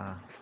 아.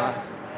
Yeah.